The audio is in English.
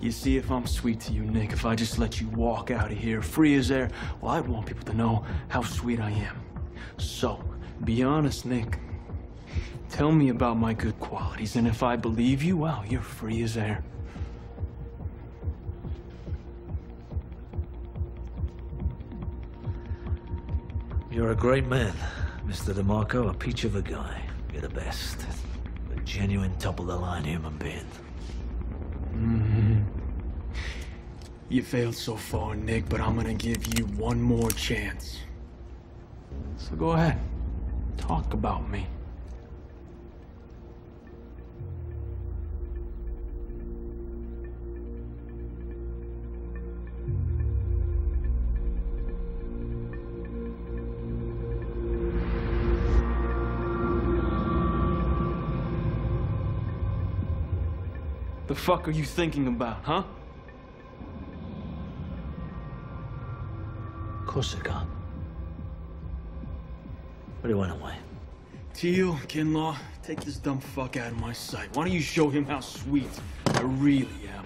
You see if I'm sweet to you, Nick, if I just let you walk out of here free as air, well, I'd want people to know how sweet I am. So, be honest, Nick. Tell me about my good qualities, and if I believe you, well, you're free as air. You're a great man, Mr. DeMarco, a peach of a guy. You're the best. A genuine top-of-the-line human being. You failed so far, Nick, but I'm gonna give you one more chance. So go ahead. Talk about me. The fuck are you thinking about, huh? I. But he went away. Teal, Kinlaw, take this dumb fuck out of my sight. Why don't you show him how sweet I really am?